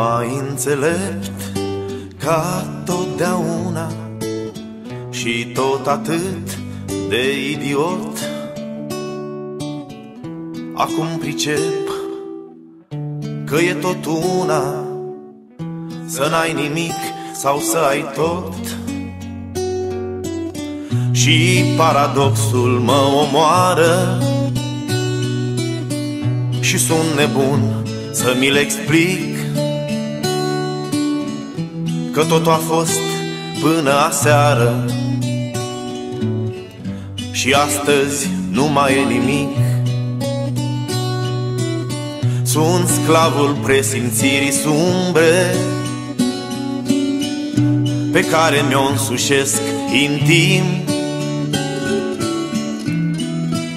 mai înțelept ca totdeauna Și tot atât de idiot. Acum pricep că e tot una Să n-ai nimic sau să ai tot. Și paradoxul mă omoară Și sunt nebun să mi-l explic Că totul a fost până aseară. Și astăzi nu mai e nimic. Sunt sclavul presimțirii sumbre Pe care mi-o însușesc intim.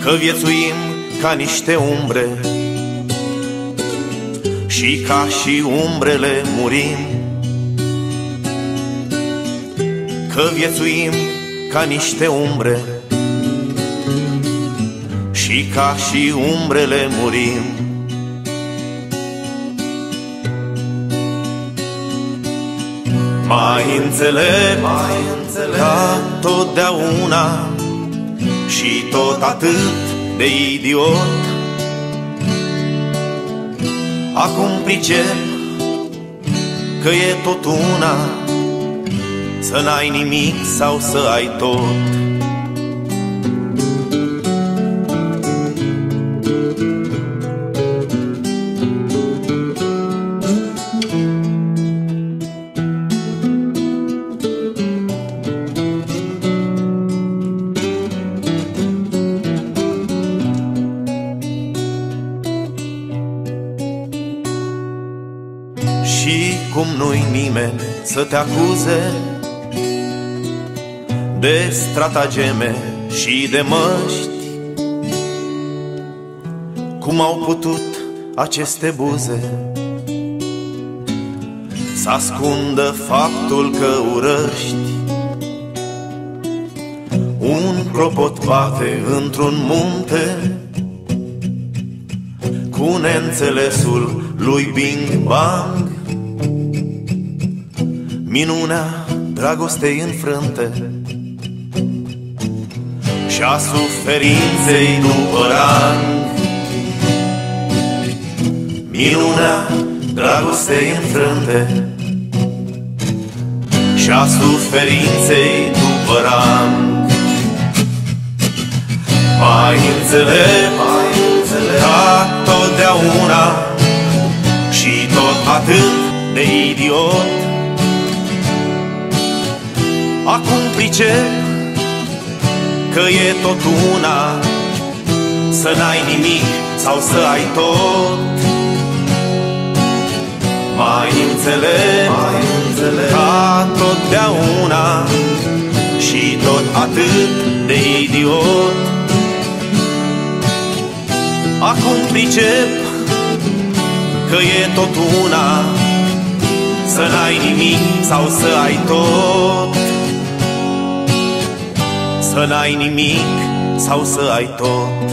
Că viețuim ca niște umbre Și ca și umbrele murim Că viețuim ca niște umbre Și ca și umbrele murim. Mai înțeleg, mai înțeleg ca totdeauna Și tot atât de idiot. Acum pricep că e tot una să n-ai nimic sau să ai tot. Și cum nu-i nimeni să te acuze de stratageme și de măști. Cum au putut aceste buze Să ascundă faptul că urăști? Un clopot bate într-un munte Cu neînțelesul lui Bing Bang. Minunea dragostei înfrânte și a suferinței după rang. Minunea dragostei înfrânte și a suferinței după rang. Mai înțeleg, mai înțeleg ca totdeauna și tot atât de idiot. Acum pricep Că e tot una Să n-ai nimic sau să ai tot. Mai înțeleg, mai înțeleg Ca totdeauna Și tot atât de idiot. Acum pricep Că e tot una Să n-ai nimic sau să ai tot să n-ai nimic sau să ai tot